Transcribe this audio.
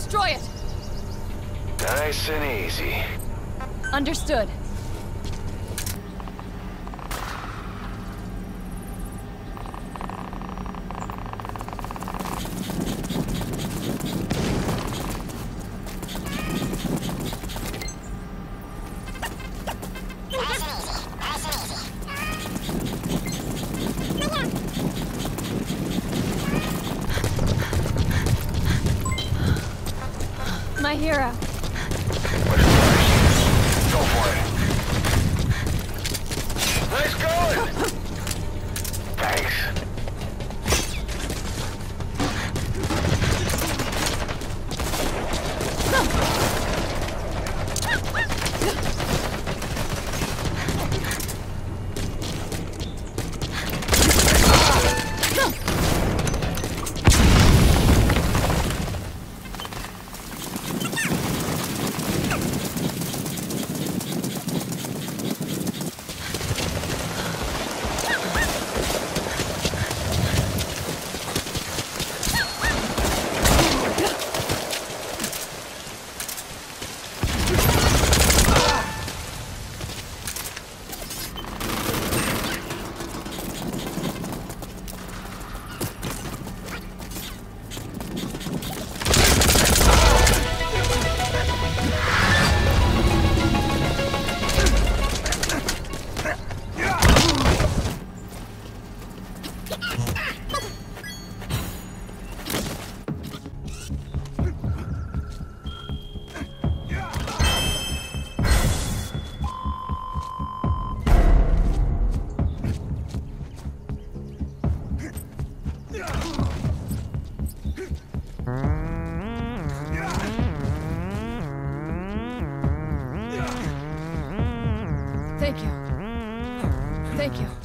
Destroy it. Nice and easy. Understood. My hero. Go for it. Thank you.